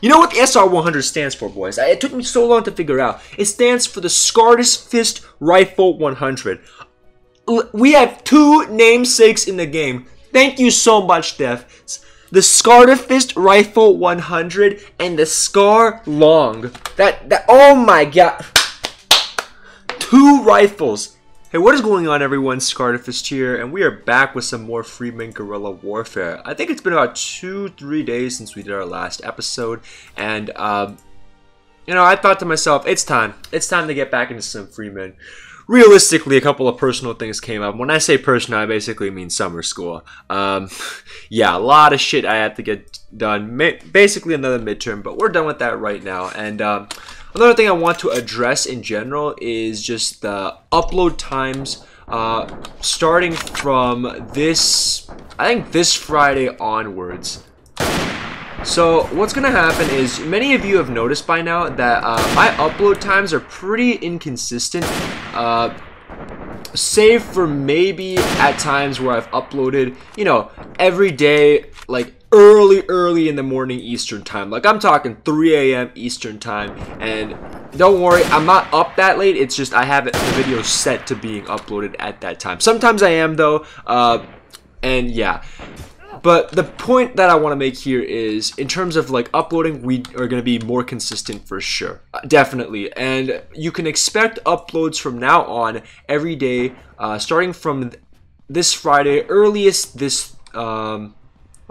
You know what the SR100 stands for, boys? It took me so long to figure out. It stands for the Scartafist Rifle 100. We have two namesakes in the game. Thank you so much, Dev. The Scartafist Rifle 100 and the Scar Long. That, that, oh my god. Two rifles. Hey, what is going on everyone? Scartafist here, and we are back with some more Freeman Guerrilla Warfare. I think it's been about two, three days since we did our last episode, and, um, you know, I thought to myself, it's time. It's time to get back into some Freeman. Realistically, a couple of personal things came up. When I say personal, I basically mean summer school. Um, yeah, a lot of shit I had to get done. Basically another midterm, but we're done with that right now, and, um, Another thing I want to address in general is just the upload times uh, starting from this, I think this Friday onwards. So what's going to happen is many of you have noticed by now that uh, my upload times are pretty inconsistent. Uh, save for maybe at times where I've uploaded, you know, every day, like early, early in the morning Eastern time. Like I'm talking 3 a.m. Eastern time. And don't worry, I'm not up that late. It's just I have the video set to being uploaded at that time. Sometimes I am though. Uh, and yeah. But the point that I want to make here is, in terms of like uploading, we are going to be more consistent for sure, definitely. And you can expect uploads from now on every day, uh, starting from this Friday, earliest this um,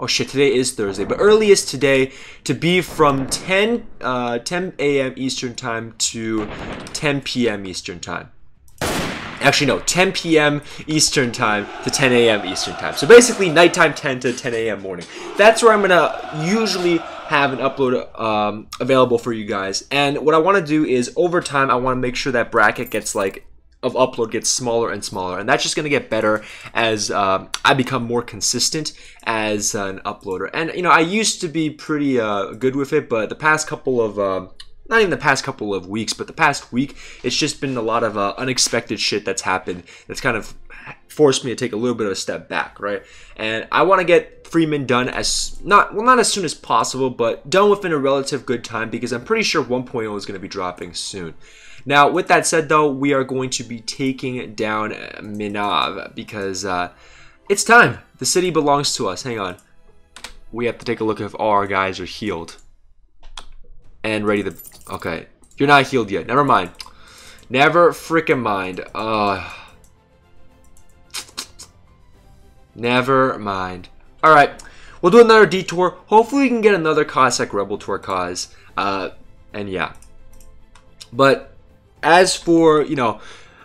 oh shit, today is Thursday, but earliest today to be from 10, uh, 10 a.m. Eastern Time to 10 p.m. Eastern Time. Actually, no, 10 p.m. Eastern Time to 10 a.m. Eastern Time. So basically, nighttime 10 to 10 a.m. morning. That's where I'm going to usually have an upload um, available for you guys. And what I want to do is, over time, I want to make sure that bracket gets like of upload gets smaller and smaller and that's just going to get better as uh, i become more consistent as an uploader. And you know i used to be pretty uh, good with it but the past couple of uh, not even the past couple of weeks but the past week it's just been a lot of uh, unexpected shit that's happened that's kind of forced me to take a little bit of a step back right? And i want to get freeman done as not well not as soon as possible but done within a relative good time because i'm pretty sure 1.0 is going to be dropping soon now, with that said, though, we are going to be taking down Minav because uh, it's time. The city belongs to us. Hang on. We have to take a look if all our guys are healed and ready to... Okay, you're not healed yet. Never mind. Never freaking mind. Uh, never mind. Alright, we'll do another detour. Hopefully we can get another Cossack Rebel to our cause. Uh, and yeah. But as for, you know,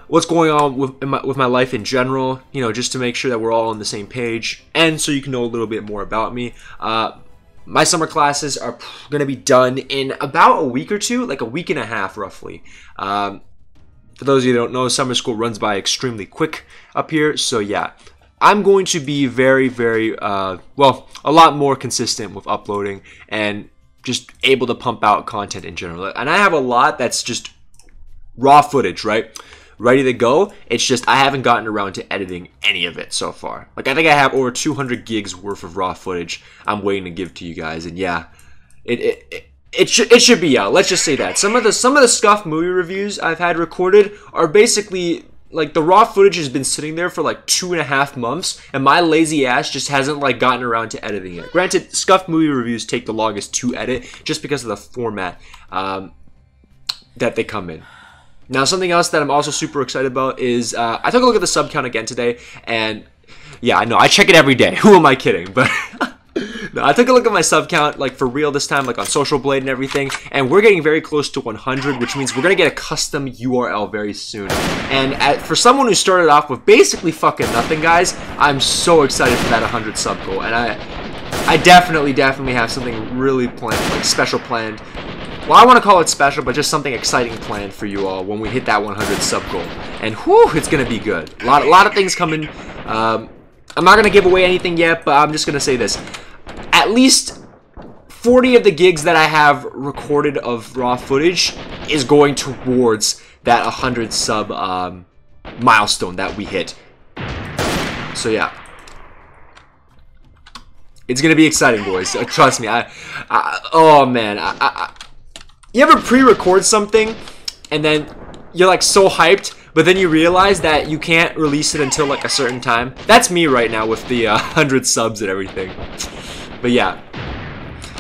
what's going on with my, with my life in general, you know, just to make sure that we're all on the same page, and so you can know a little bit more about me. Uh, my summer classes are going to be done in about a week or two, like a week and a half roughly. Um, for those of you that don't know, summer school runs by extremely quick up here, so yeah. I'm going to be very, very, uh, well, a lot more consistent with uploading and just able to pump out content in general. And I have a lot that's just raw footage, right? Ready to go. It's just I haven't gotten around to editing any of it so far. Like I think I have over 200 gigs worth of raw footage I'm waiting to give to you guys, and yeah, it it. it it should it should be out. Let's just say that some of the some of the scuff movie reviews I've had recorded are basically like the raw footage has been sitting there for like two and a half months, and my lazy ass just hasn't like gotten around to editing it. Granted, scuff movie reviews take the longest to edit just because of the format um, that they come in. Now, something else that I'm also super excited about is uh, I took a look at the sub count again today, and yeah, I know I check it every day. Who am I kidding? But no, I took a look at my sub count, like for real this time, like on Social Blade and everything, and we're getting very close to 100, which means we're gonna get a custom URL very soon. And at, for someone who started off with basically fucking nothing, guys, I'm so excited for that 100 sub goal, and I, I definitely, definitely have something really planned, like special planned well, I want to call it special, but just something exciting planned for you all when we hit that 100 sub goal. And whew, it's going to be good. A lot, a lot of things coming. Um, I'm not going to give away anything yet, but I'm just going to say this. At least 40 of the gigs that I have recorded of raw footage is going towards that 100 sub um, milestone that we hit. So yeah. It's gonna be exciting, boys. Uh, trust me. I, I oh man, I, I, you ever pre-record something, and then you're like so hyped, but then you realize that you can't release it until like a certain time. That's me right now with the uh, hundred subs and everything. But yeah.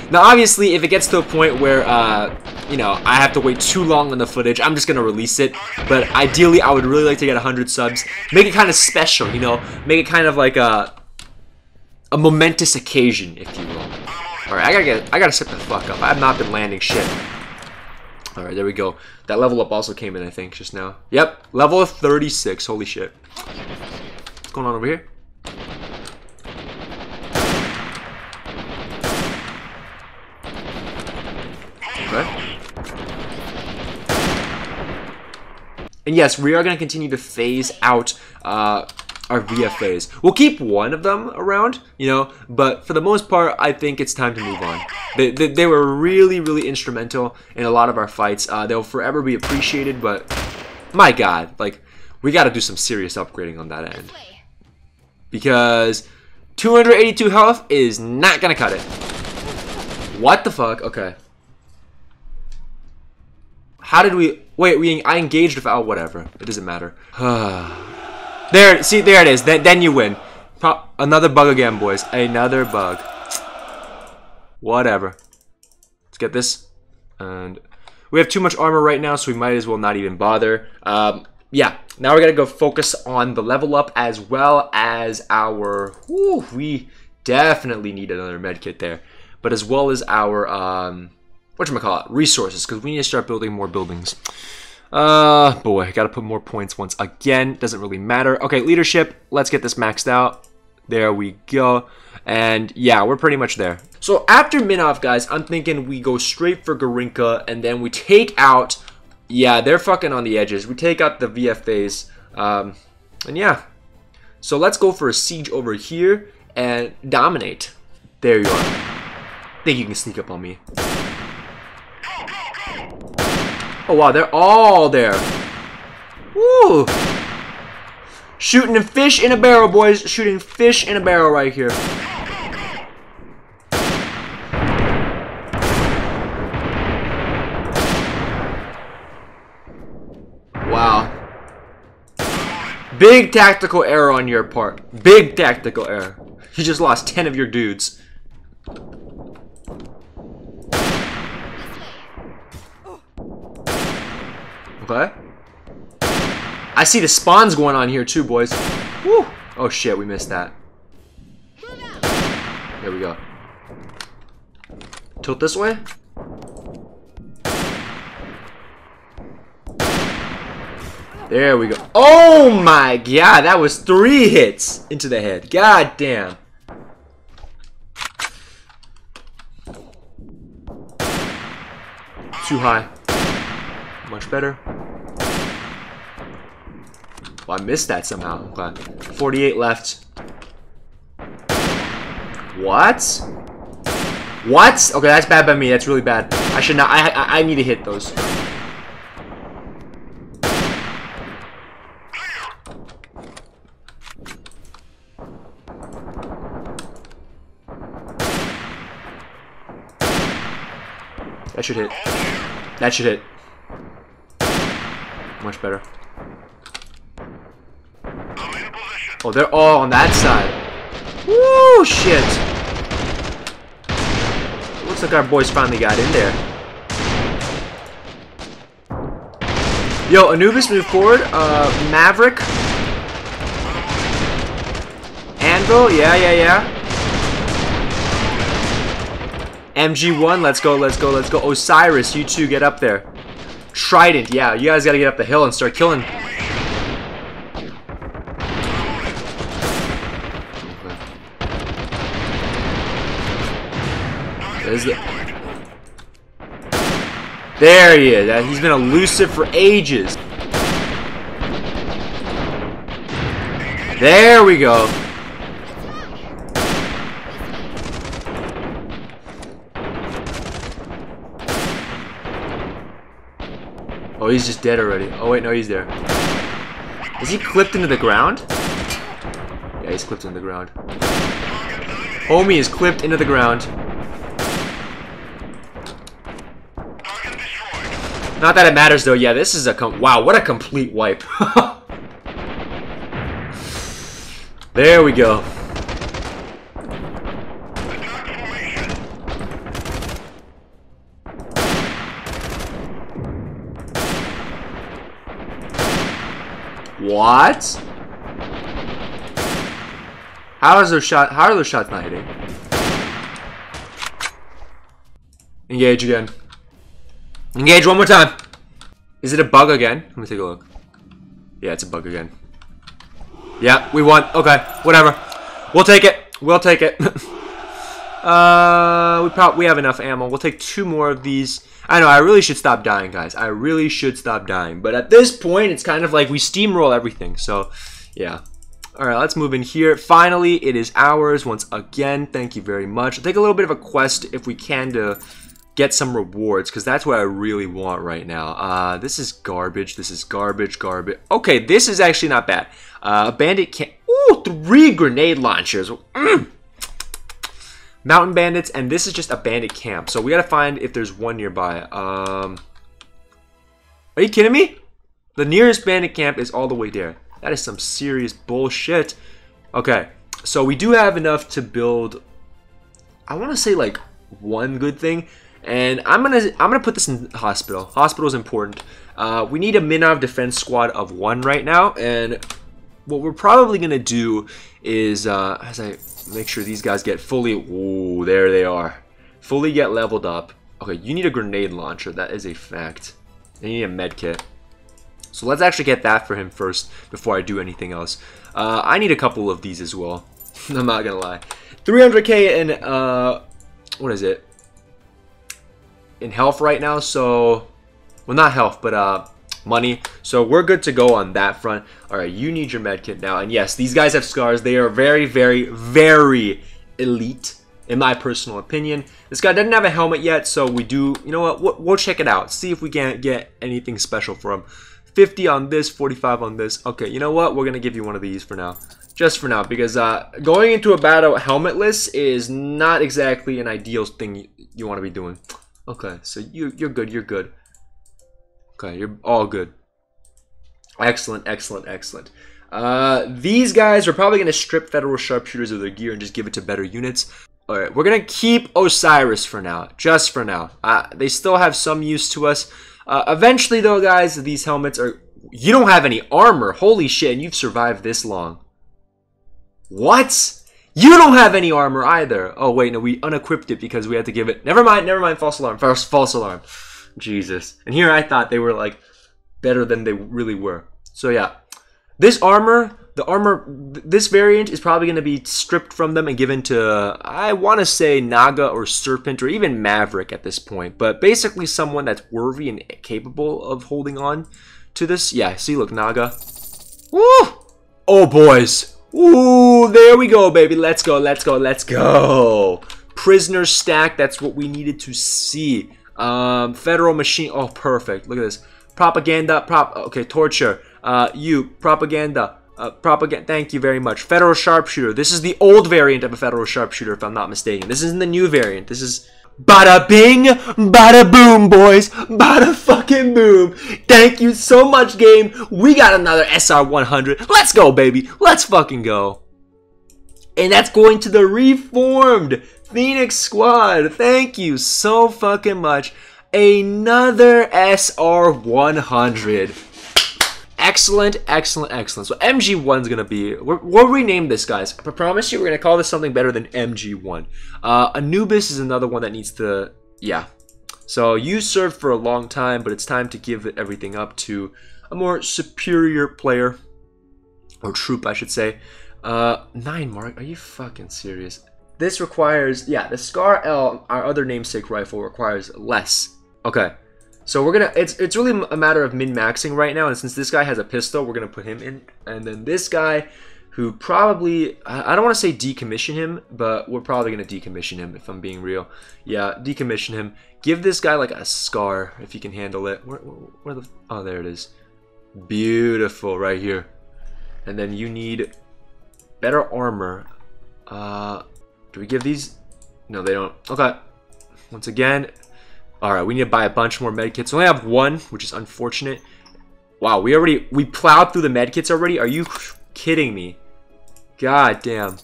Now, obviously, if it gets to a point where uh, you know, I have to wait too long on the footage. I'm just gonna release it. But ideally, I would really like to get 100 subs. Make it kind of special, you know? Make it kind of like a a momentous occasion, if you will. All right, I gotta get, I gotta set the fuck up. I have not been landing shit. All right, there we go. That level up also came in, I think, just now. Yep, level of 36. Holy shit. What's going on over here? Okay. And yes, we are going to continue to phase out uh, our VFAs. We'll keep one of them around, you know, but for the most part, I think it's time to move on. They, they, they were really, really instrumental in a lot of our fights. Uh, they'll forever be appreciated, but my god, like, we got to do some serious upgrading on that end. Because 282 health is not to cut it. What the fuck? Okay. How did we... Wait, we I engaged with... Oh, whatever. It doesn't matter. there, see, there it is. Then, then you win. Pro another bug again, boys. Another bug. Whatever. Let's get this. And we have too much armor right now, so we might as well not even bother. Um, yeah, now we're going to go focus on the level up as well as our... We definitely need another medkit there. But as well as our... Um, whatchamacallit, resources, because we need to start building more buildings. Uh, boy, gotta put more points once again. Doesn't really matter. Okay, leadership. Let's get this maxed out. There we go. And yeah, we're pretty much there. So after Minov, guys, I'm thinking we go straight for Garinka, and then we take out... Yeah, they're fucking on the edges. We take out the VFAs. Um, and yeah. So let's go for a siege over here and dominate. There you are. Think you can sneak up on me. Oh, wow, they're all there. Woo! Shooting a fish in a barrel, boys. Shooting fish in a barrel right here. Wow. Big tactical error on your part. Big tactical error. You just lost 10 of your dudes. Okay. I see the spawns going on here too, boys. Woo! Oh shit, we missed that. There we go. Tilt this way. There we go. Oh my god, that was three hits into the head. God damn. Too high. Much better. Well, I missed that somehow. Okay. 48 left. What? What? Okay, that's bad by me. That's really bad. I should not. I, I, I need to hit those. That should hit. That should hit. Much better. Oh, they're all on that side. Woo, shit. Looks like our boys finally got in there. Yo, Anubis, move forward. Uh, Maverick. Anvil, yeah, yeah, yeah. MG1, let's go, let's go, let's go. Osiris, you two, get up there. Trident, yeah, you guys gotta get up the hill and start killing. There he is. Uh, he's been elusive for ages. There we go. Oh, he's just dead already. Oh, wait, no, he's there. Is he clipped into the ground? Yeah, he's clipped into the ground. Homie is clipped into the ground. Not that it matters though. Yeah, this is a wow. What a complete wipe. there we go. What? How is those shot? How are those shots not hitting? Engage again. Engage one more time. Is it a bug again? Let me take a look. Yeah, it's a bug again. Yeah, we won. Okay, whatever. We'll take it. We'll take it. uh, we probably we have enough ammo. We'll take two more of these. I know, I really should stop dying, guys. I really should stop dying. But at this point, it's kind of like we steamroll everything. So, yeah. Alright, let's move in here. Finally, it is ours once again. Thank you very much. I'll take a little bit of a quest if we can to get some rewards because that's what I really want right now. Uh, this is garbage. This is garbage, garbage. Okay, this is actually not bad. Uh, bandit can Ooh, three grenade launchers. Mm. Mountain bandits, and this is just a bandit camp. So we gotta find if there's one nearby. Um, are you kidding me? The nearest bandit camp is all the way there. That is some serious bullshit. Okay, so we do have enough to build. I want to say like one good thing. And I'm gonna I'm gonna put this in hospital. Hospital is important. Uh, we need a Minov defense squad of one right now, and what we're probably gonna do is uh, as I make sure these guys get fully. Ooh, there they are. Fully get leveled up. Okay, you need a grenade launcher. That is a fact. And you need a med kit. So let's actually get that for him first before I do anything else. Uh, I need a couple of these as well. I'm not gonna lie. 300k and uh, what is it? In health right now, so well not health, but uh money. So we're good to go on that front. All right, you need your med kit now. And yes, these guys have scars. They are very, very, very elite, in my personal opinion. This guy doesn't have a helmet yet, so we do, you know what, we'll, check it out. See if we can't get anything special for him. 50 on this, 45 on this. Okay, you know what, we're going to give you one of these for now. Just for now, because uh, going into a battle helmetless is not exactly an ideal thing you, you want to be doing. Okay, so you you're good. You're good. Okay, you're all good. Excellent, excellent, excellent. Uh, these guys are probably going to strip Federal Sharpshooters of their gear and just give it to better units. Alright, we're going to keep Osiris for now. Just for now. Uh, they still have some use to us. Uh, eventually, though, guys, these helmets are... You don't have any armor. Holy shit, and you've survived this long. What? You don't have any armor either. Oh, wait, no, we unequipped it because we had to give it... Never mind, never mind, false alarm. First, false alarm. Jesus. And here I thought they were, like, better than they really were. So, yeah. This armor, the armor, this variant is probably going to be stripped from them and given to, I want to say Naga or Serpent or even Maverick at this point. But basically someone that's worthy and capable of holding on to this. Yeah, see, look, Naga. Woo! Oh, boys. Ooh, there we go, baby. Let's go, let's go, let's go. Prisoner stack, that's what we needed to see. Um, federal machine, oh, perfect. Look at this. Propaganda, prop, okay, torture. Uh, you, propaganda, uh, propaganda, thank you very much. Federal sharpshooter. This is the old variant of a federal sharpshooter, if I'm not mistaken. This isn't the new variant. This is Bada bing, bada boom, boys. Bada fucking boom. Thank you so much, game. We got another SR100. Let's go, baby. Let's fucking go. And that's going to the reformed Phoenix Squad. Thank you so fucking much. Another SR100 excellent, excellent, excellent. So MG1 is gonna be, we'll rename this, guys. I promise you, we're gonna call this something better than MG1. Uh, Anubis is another one that needs to, yeah. So you served for a long time, but it's time to give everything up to a more superior player, or troop, I should say. Uh, nine mark, are you fucking serious? This requires, yeah, the Scar L, our other namesake rifle, requires less. Okay, so we're gonna, it's it's really a matter of min-maxing right now, and since this guy has a pistol, we're gonna put him in, and then this guy, who probably, I don't want to say decommission him, but we're probably gonna decommission him if I'm being real. Yeah, decommission him. Give this guy like a scar if he can handle it. Where, where, where the, oh there it is. Beautiful, right here. And then you need better armor. Uh, Do we give these? No, they don't. Okay. Once again, all right, we need to buy a bunch more medkits. We only have one, which is unfortunate. Wow, we already, we plowed through the medkits already? Are you kidding me? God damn.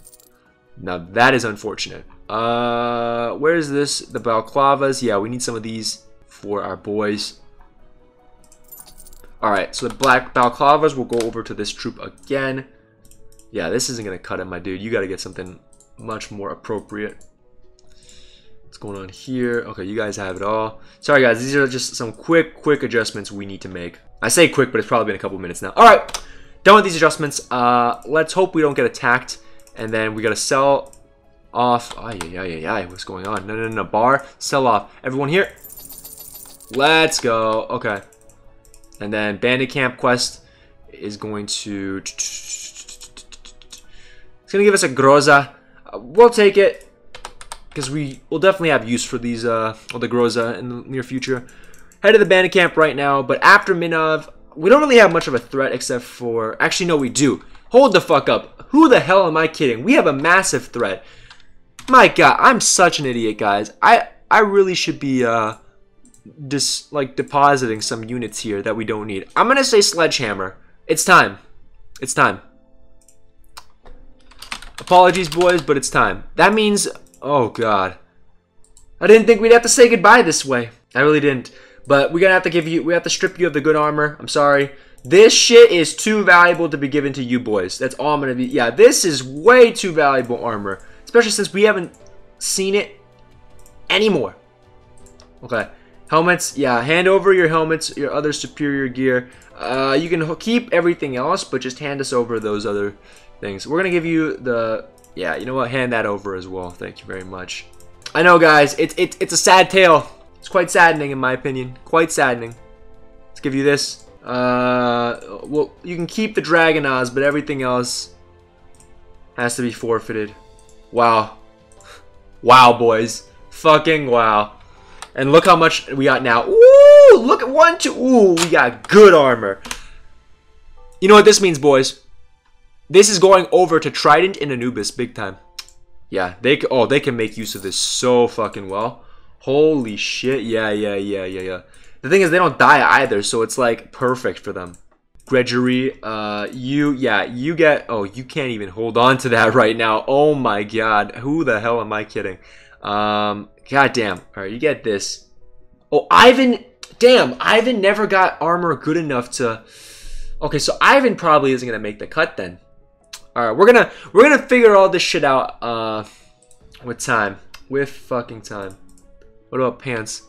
Now, that is unfortunate. Uh, where is this? The balaclavas. Yeah, we need some of these for our boys. Alright, so the black balaclavas will go over to this troop again. Yeah, this isn't going to cut it, my dude. You got to get something much more appropriate. What's going on here? Okay, you guys have it all. Sorry, guys. These are just some quick, quick adjustments we need to make. I say quick, but it's probably been a couple minutes now. All right, done with these adjustments. Uh, let's hope we don't get attacked. And then we got to sell off. Ay, yeah, yeah, ay, What's going on? No, no, no. Bar. Sell off. Everyone here. Let's go. Okay. And then Bandit Camp quest is going to... It's to give us a Groza. Uh, we'll take it because we will definitely have use for these uh or the Groza in the near future. Head to the bandit camp right now, but after Minov, we don't really have much of a threat except for actually no we do. Hold the fuck up. Who the hell am I kidding? We have a massive threat. My god, I'm such an idiot, guys. I I really should be uh just like depositing some units here that we don't need. I'm gonna say sledgehammer. It's time. It's time. Apologies, boys, but it's time. That means Oh, God. I didn't think we'd have to say goodbye this way. I really didn't. But we're gonna have to give you, we have to strip you of the good armor. I'm sorry. This shit is too valuable to be given to you boys. That's all I'm gonna be. Yeah, this is way too valuable armor. Especially since we haven't seen it anymore. Okay. Helmets, yeah, hand over your helmets, your other superior gear. Uh, you can keep everything else, but just hand us over those other things. We're gonna give you the yeah, you know what? Hand that over as well. Thank you very much. I know, guys. It's it, it's a sad tale. It's quite saddening, in my opinion. Quite saddening. Let's give you this. Uh, well, you can keep the Dragunov, but everything else has to be forfeited. Wow. Wow, boys. Fucking wow. And look how much we got now. Ooh, look at one, two. Ooh, we got good armor. You know what this means, boys? This is going over to Trident and Anubis big time. Yeah, they oh they can make use of this so fucking well. Holy shit! Yeah, yeah, yeah, yeah, yeah. The thing is, they don't die either, so it's like perfect for them. Gregory, uh, you, yeah, you get, oh, you can't even hold on to that right now. Oh my god, who the hell am I kidding? Um, god damn. All right, you get this. Oh, Ivan, damn, Ivan never got armor good enough to, okay, so Ivan probably isn't going to make the cut then. All right, we're gonna we're gonna figure all this shit out uh, with time, with fucking time. What about pants?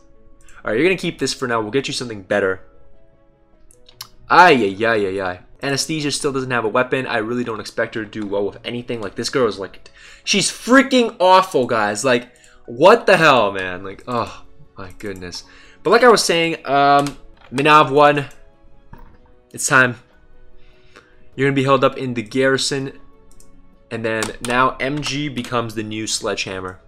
All right, you're gonna keep this for now. We'll get you something better. Ay yeah yeah yeah. Anastasia still doesn't have a weapon. I really don't expect her to do well with anything. Like this girl is like, she's freaking awful, guys. Like, what the hell, man? Like, oh my goodness. But like I was saying, um, Minav won. It's time. You're going to be held up in the garrison. And then now MG becomes the new sledgehammer.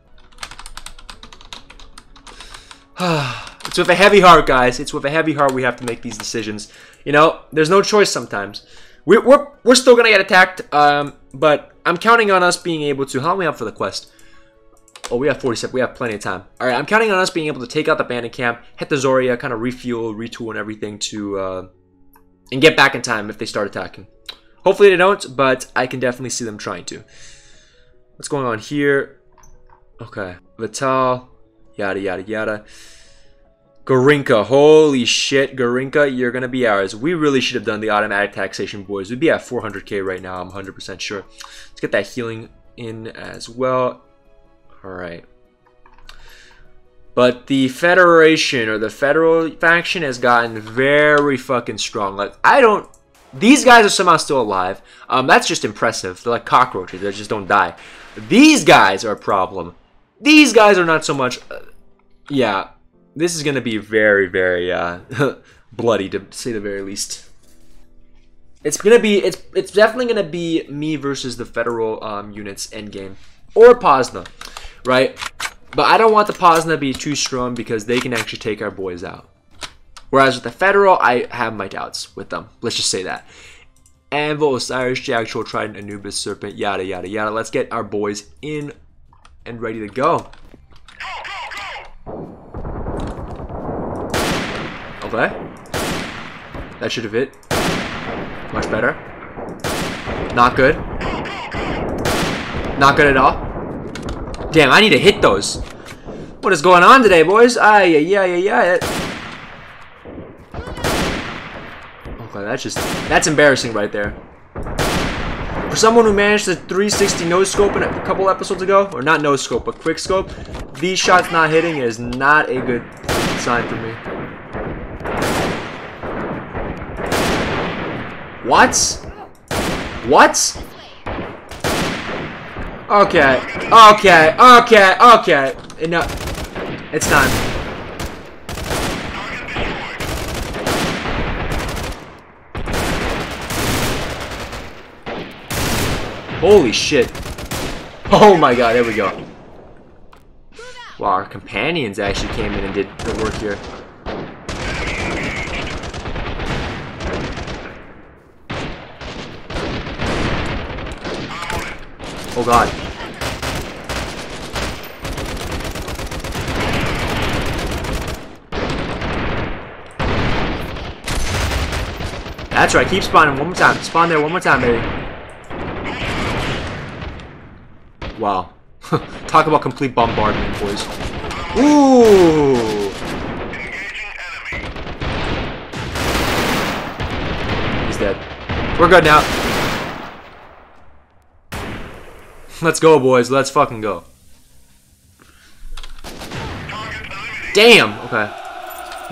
it's with a heavy heart, guys. It's with a heavy heart we have to make these decisions. You know, there's no choice sometimes. We're, we're, we're still going to get attacked, um, but I'm counting on us being able to... How long we for the quest? Oh, we have 47. We have plenty of time. All right, I'm counting on us being able to take out the bandit camp, hit the Zoria, kind of refuel, retool, and everything to... Uh, and get back in time if they start attacking. Hopefully they don't, but I can definitely see them trying to. What's going on here? Okay. Vital. Yada, yada, yada. Gorinka. Holy shit, Gorinka, you're going to be ours. We really should have done the automatic taxation, boys. We'd be at 400k right now, I'm 100% sure. Let's get that healing in as well. Alright. But the Federation or the Federal faction has gotten very fucking strong. Like, I don't these guys are somehow still alive. Um, that's just impressive. They're like cockroaches. They just don't die. These guys are a problem. These guys are not so much... Uh, yeah, this is going to be very, very uh, bloody, to say the very least. It's gonna be it's it's definitely gonna be me versus the federal um, units endgame or Pozna, right? But I don't want the Pozna to be too strong because they can actually take our boys out. Whereas with the Federal, I have my doubts with them. Let's just say that. Anvil, Osiris, Jagtroll, Trident, Anubis, Serpent, yada, yada, yada. Let's get our boys in and ready to go. Okay. That should have hit. Much better. Not good. Not good at all. Damn, I need to hit those. What is going on today, boys? Ay, yeah, yeah, yeah, yeah. That's just, that's embarrassing right there. For someone who managed the 360 no scope in a couple episodes ago, or not no scope, but quick scope, these shots not hitting is not a good sign for me. What? What? Okay, okay, okay, okay. Enough. It's time. Holy shit. Oh my god, there we go. Wow, our companions actually came in and did the work here. Oh god. That's right, keep spawning one more time. Spawn there one more time, baby. Wow. Talk about complete bombardment, boys. Ooh! He's dead. We're good now. Let's go, boys. Let's fucking go. Damn! Okay.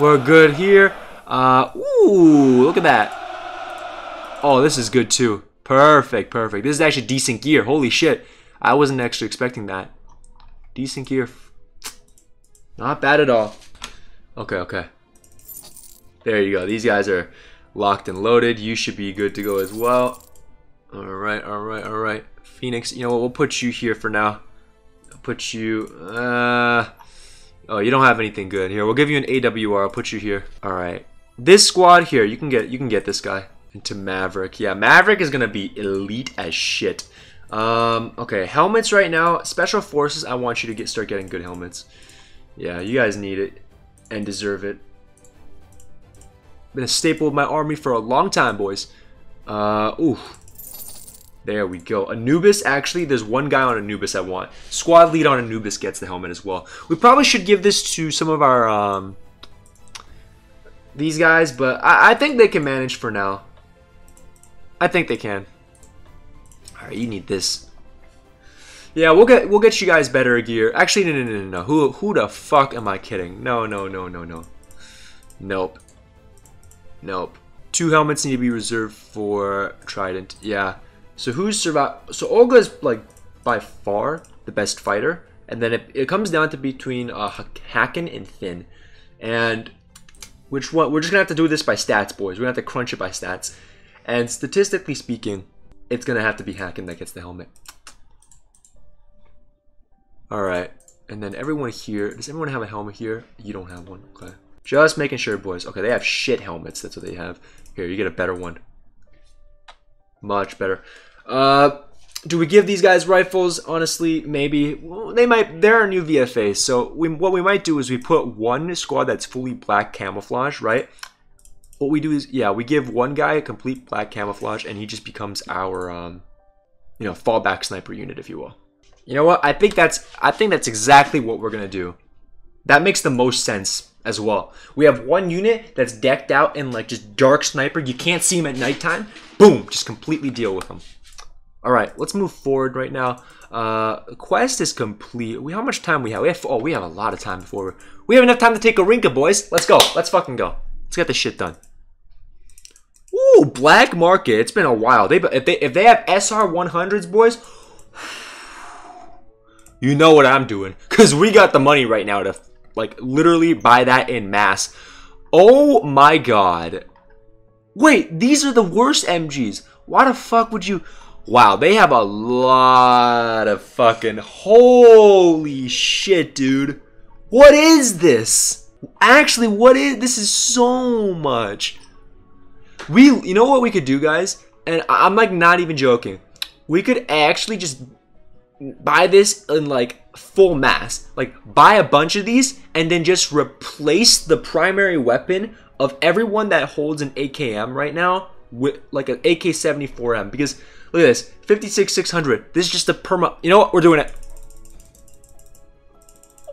We're good here. Uh, ooh, look at that. Oh, this is good too. Perfect, perfect. This is actually decent gear. Holy shit. I wasn't actually expecting that. Decent gear. Not bad at all. Okay, okay. There you go. These guys are locked and loaded. You should be good to go as well. Alright, alright, alright. Phoenix, you know what? We'll put you here for now. I'll put you... Uh, oh, you don't have anything good. Here, we'll give you an AWR. I'll put you here. Alright. This squad here, you can get you can get this guy into Maverick. Yeah, Maverick is going to be elite as shit. Um, okay, helmets right now. Special Forces, I want you to get start getting good helmets. Yeah, you guys need it and deserve it. Been a staple of my army for a long time, boys. Uh, ooh. There we go. Anubis, actually, there's one guy on Anubis I want. Squad lead on Anubis gets the helmet as well. We probably should give this to some of our, um, these guys, but I, I think they can manage for now. I think they can. Alright, you need this. Yeah, we'll get we'll get you guys better gear. Actually, no, no, no, no, no. Who who the fuck am I kidding? No, no, no, no, no. Nope. Nope. Two helmets need to be reserved for Trident. Yeah. So who's survived? So Olga is like by far the best fighter, and then it, it comes down to between uh, Hacken and Finn, and which one? We're just gonna have to do this by stats, boys. We're gonna have to crunch it by stats, and statistically speaking, it's gonna have to be Hacken that gets the helmet. All right, and then everyone here. Does everyone have a helmet here? You don't have one. Okay. Just making sure, boys. Okay, they have shit helmets. That's what they have. Here, you get a better one. Much better. Uh, do we give these guys rifles? Honestly, maybe. Well, they might. They're our new VFAs. So we, what we might do is we put one squad that's fully black camouflage, right? What we do is, yeah, we give one guy a complete black camouflage, and he just becomes our, um, you know, fallback sniper unit, if you will. You know what? I think that's. I think that's exactly what we're gonna do. That makes the most sense as well. We have one unit that's decked out in like just dark sniper. You can't see him at nighttime. Boom, just completely deal with him. All right, let's move forward right now. Uh, quest is complete. We how much time we have? We have oh, we have a lot of time before we have enough time to take a Rinka, boys. Let's go. Let's fucking go. Let's get this shit done. Ooh, black market. It's been a while. They if they if they have SR 100s, boys. You know what I'm doing, cause we got the money right now to like literally buy that in mass. Oh my god. Wait, these are the worst MGs. Why the fuck would you... Wow, they have a lot of fucking... Holy shit, dude. What is this? Actually, what is... This is so much. We... You know what we could do, guys? And I'm like not even joking. We could actually just buy this in like full mass. Like, buy a bunch of these and then just replace the primary weapon of everyone that holds an AKM right now with like an AK-74M. Because, look at this. 56-600. This is just a perma... You know what? We're doing it.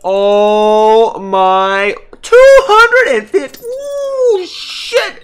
Oh my... 250... Ooh, shit!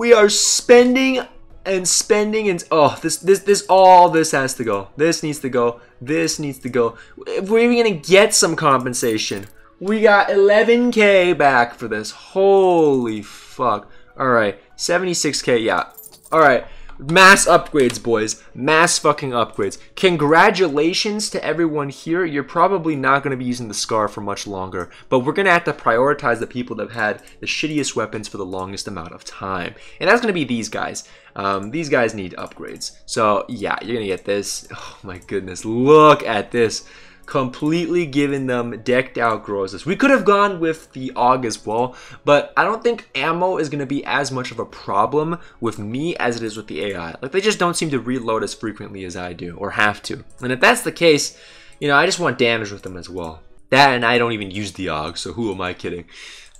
We are spending and spending and oh this this this all this has to go. This needs to go. This needs to go. If we're even gonna get some compensation we got 11k back for this. Holy fuck. All right. 76k yeah. All right Mass upgrades, boys. Mass fucking upgrades. Congratulations to everyone here. You're probably not going to be using the Scar for much longer, but we're going to have to prioritize the people that have had the shittiest weapons for the longest amount of time. And that's going to be these guys. Um, these guys need upgrades. So, yeah, you're going to get this. Oh, my goodness. Look at this completely giving them decked out Grozas. We could have gone with the AUG as well, but I don't think ammo is going to be as much of a problem with me as it is with the AI. Like, they just don't seem to reload as frequently as I do, or have to. And if that's the case, you know, I just want damage with them as well. That and I don't even use the AUG, so who am I kidding?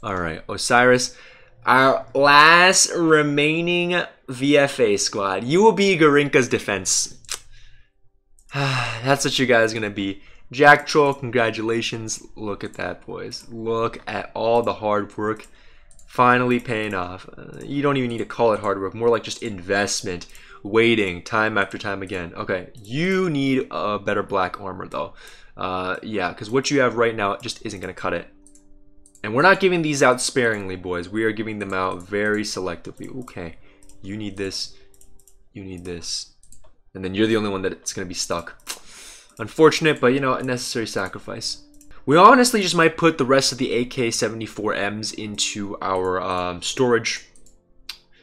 Alright, Osiris. Our last remaining VFA squad. You will be Garinka's defense. That's what you guys are going to be. Jack Troll, congratulations. Look at that, boys. Look at all the hard work finally paying off. Uh, you don't even need to call it hard work, more like just investment, waiting time after time again. Okay, you need a better black armor though. Uh, yeah, because what you have right now just isn't going to cut it. And we're not giving these out sparingly, boys. We are giving them out very selectively. Okay, you need this, you need this, and then you're the only one that's going to be stuck. Unfortunate, but you know, a necessary sacrifice. We honestly just might put the rest of the AK-74Ms into our um, storage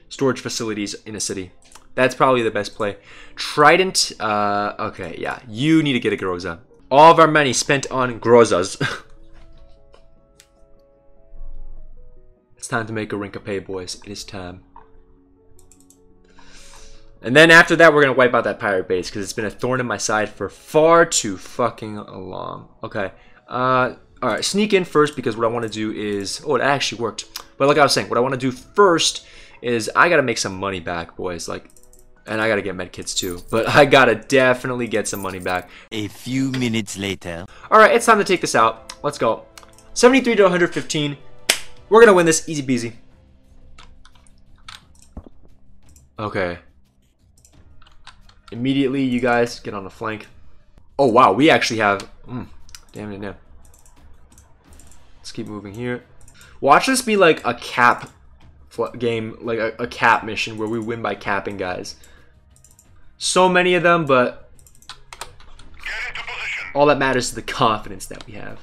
storage facilities in a city. That's probably the best play. Trident, uh, okay, yeah, you need to get a Groza. All of our money spent on Grozas. it's time to make a Rinka pay, boys. It is time. And then after that, we're going to wipe out that pirate base because it's been a thorn in my side for far too fucking long. Okay. Uh, all right, sneak in first because what I want to do is... Oh, it actually worked. But like I was saying, what I want to do first is I got to make some money back, boys. Like, and I got to get medkits too. But I got to definitely get some money back. A few minutes later. All right, it's time to take this out. Let's go. 73 to 115. We're going to win this easy peasy. Okay. Immediately, you guys get on the flank. Oh, wow. We actually have... Mm, damn it, damn. Let's keep moving here. Watch this be like a cap game, like a, a cap mission where we win by capping guys. So many of them, but all that matters is the confidence that we have.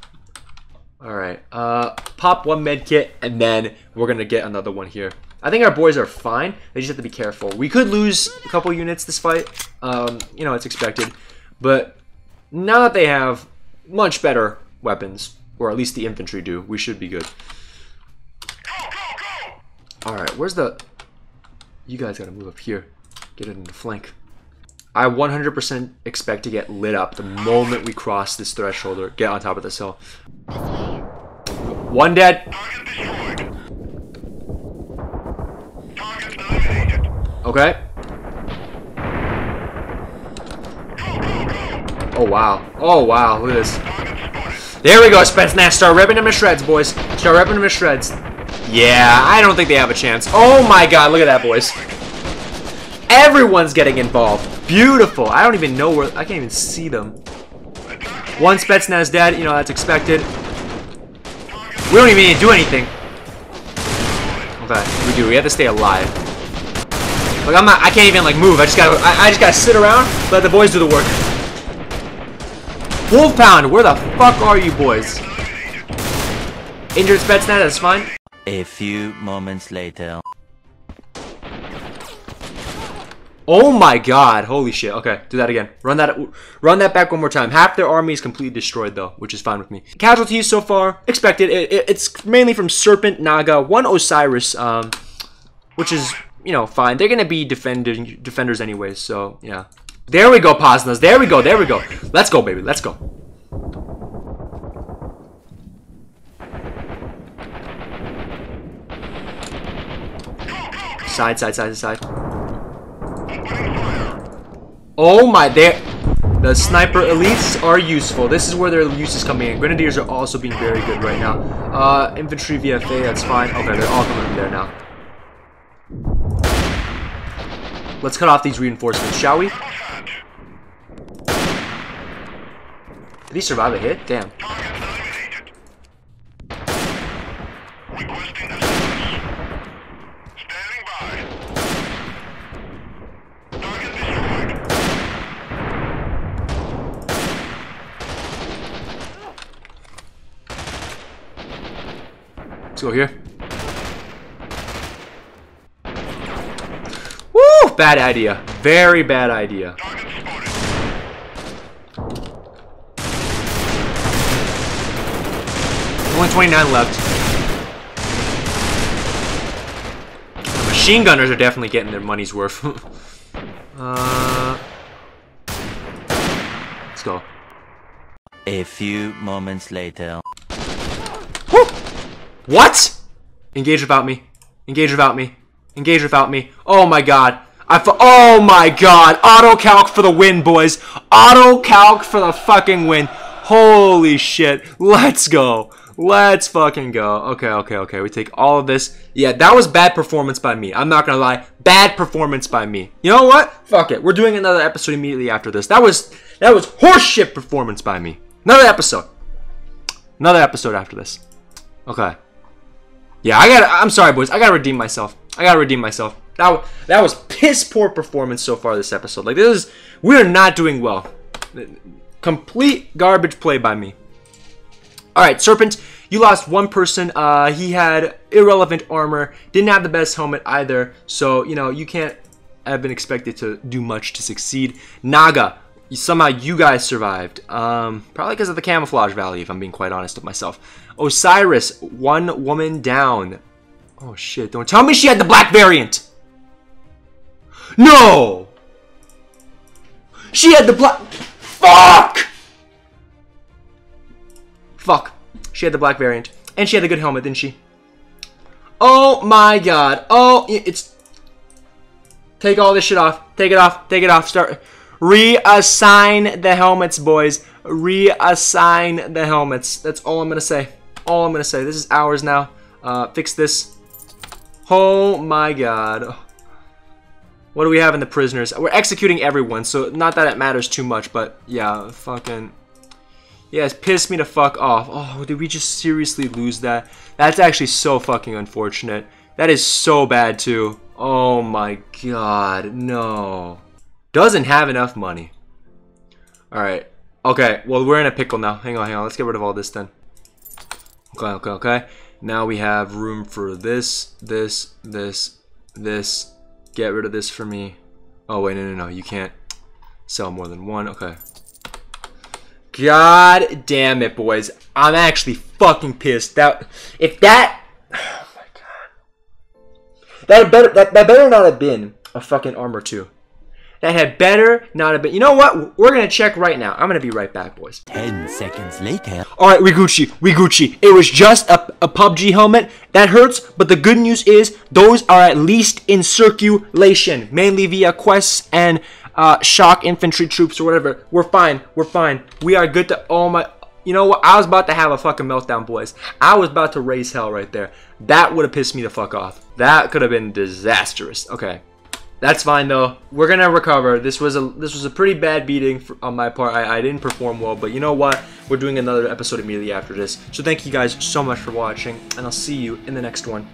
Alright, uh, pop one med kit, and then we're gonna get another one here. I think our boys are fine. They just have to be careful. We could lose a couple units this fight. Um, you know, it's expected. But now that they have much better weapons, or at least the infantry do, we should be good. Alright, where's the... You guys gotta move up here. Get it in the flank. I 100% expect to get lit up the moment we cross this threshold or get on top of this hill. One dead. Okay. Oh, wow. Oh, wow. Look at this. There we go, Spetsnaz. Start ripping them to shreds, boys. Start ripping them to shreds. Yeah, I don't think they have a chance. Oh, my God. Look at that, boys. Everyone's getting involved. Beautiful. I don't even know where... I can't even see them. One Spetsnaz dead. You know, that's expected. We don't even need to do anything. Okay, we do. We have to stay alive. Like I'm not, I can't even like move. I just gotta, I, I just gotta sit around, let the boys do the work. Wolf Pound, where the fuck are you boys? Injured Spetsnaz, that's fine. A few moments later. Oh my god, holy shit. Okay, do that again. Run that run that back one more time. Half their army is completely destroyed though, which is fine with me. Casualties so far, expected. It, it, it's mainly from Serpent, Naga, one Osiris, um, which is you know, fine. They're gonna be defending defenders anyway, so yeah. There we go, Posnas. There we go. There we go. Let's go, baby. Let's go. Side, side, side, side. Oh my, there. The sniper elites are useful. This is where their use is coming in. Grenadiers are also being very good right now. Uh, infantry VFA, that's fine. Okay, they're all coming in there now. Let's cut off these reinforcements, shall we? Did he survive a hit? Damn. Let's go here. Woo! Bad idea. Very bad idea. Only 29 left. The machine gunners are definitely getting their money's worth. uh, let's go. A few moments later. Woo! What? Engage without me. Engage without me. Engage without me. Oh my god. I oh my god. Auto calc for the win, boys. Auto calc for the fucking win. Holy shit. Let's go. Let's fucking go. Okay, okay, okay. We take all of this. Yeah, that was bad performance by me. I'm not gonna lie. Bad performance by me. You know what? Fuck it. We're doing another episode immediately after this. That was that was horseshit performance by me. Another episode. Another episode after this. Okay. Yeah, I gotta. I'm sorry, boys. I gotta redeem myself. I gotta redeem myself. That that was piss poor performance so far this episode. Like this is, we are not doing well. Complete garbage play by me. All right, Serpent, you lost one person. Uh, he had irrelevant armor, didn't have the best helmet either. So you know you can't have been expected to do much to succeed. Naga, somehow you guys survived. Um, probably because of the camouflage value, if I'm being quite honest with myself. Osiris, one woman down. Oh shit, don't tell me she had the black variant! No! She had the black... Fuck! Fuck. She had the black variant. And she had a good helmet, didn't she? Oh my god. Oh, it's... Take all this shit off. Take it off. Take it off. Start... Reassign the helmets, boys. Reassign the helmets. That's all I'm to say. All I'm to say. This is ours now. Uh, fix this. Oh my god. What do we have in the prisoners? We're executing everyone, so not that it matters too much, but yeah, fucking... Yeah, it's pissed me to fuck off. Oh, did we just seriously lose that? That's actually so fucking unfortunate. That is so bad, too. Oh my god, no. Doesn't have enough money. Alright. Okay, well, we're in a pickle now. Hang on, hang on. Let's get rid of all this then. Okay, okay, okay. Now we have room for this, this, this, this. Get rid of this for me. Oh, wait, no, no, no. You can't sell more than one. Okay. God damn it, boys. I'm actually fucking pissed. That if that Oh my god. That better that, that better not have been a fucking armor too. That had better not have been. You know what? We're gonna check right now. I'm gonna be right back, boys. Ten seconds later. All right, we Gucci, we Gucci. It was just a, a PUBG helmet. That hurts, but the good news is those are at least in circulation, mainly via quests and uh, shock infantry troops or whatever. We're fine. We're fine. We are good to. Oh my. You know what? I was about to have a fucking meltdown, boys. I was about to raise hell right there. That would have pissed me the fuck off. That could have been disastrous. Okay. That's fine though. We're gonna recover. This was a this was a pretty bad beating for, on my part. I, I didn't perform well, but you know what? We're doing another episode immediately after this. So thank you guys so much for watching, and I'll see you in the next one.